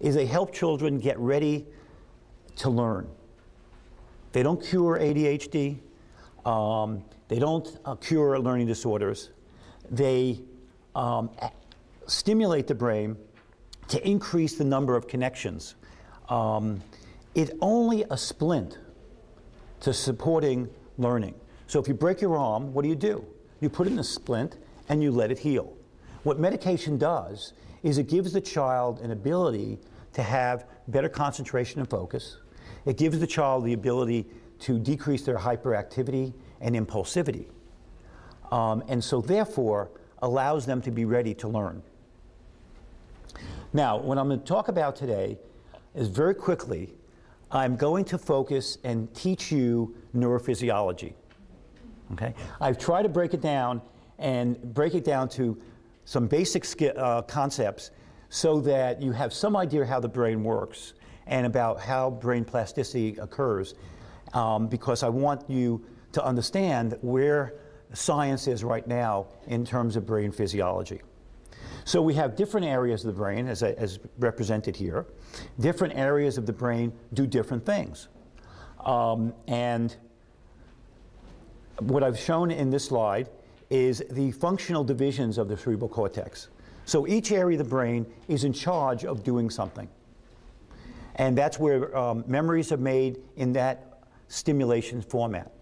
is they help children get ready to learn. They don't cure ADHD. Um, they don't uh, cure learning disorders. They um, stimulate the brain to increase the number of connections. Um, it's only a splint to supporting learning. So if you break your arm, what do you do? You put in a splint and you let it heal. What medication does is it gives the child an ability to have better concentration and focus. It gives the child the ability to decrease their hyperactivity and impulsivity. Um, and so therefore allows them to be ready to learn. Now, what I'm going to talk about today is very quickly, I'm going to focus and teach you neurophysiology. Okay? I've tried to break it down and break it down to some basic uh, concepts so that you have some idea how the brain works and about how brain plasticity occurs um, because I want you to understand where science is right now in terms of brain physiology. So we have different areas of the brain, as, as represented here. Different areas of the brain do different things. Um, and what I've shown in this slide is the functional divisions of the cerebral cortex. So each area of the brain is in charge of doing something. And that's where um, memories are made in that stimulation format.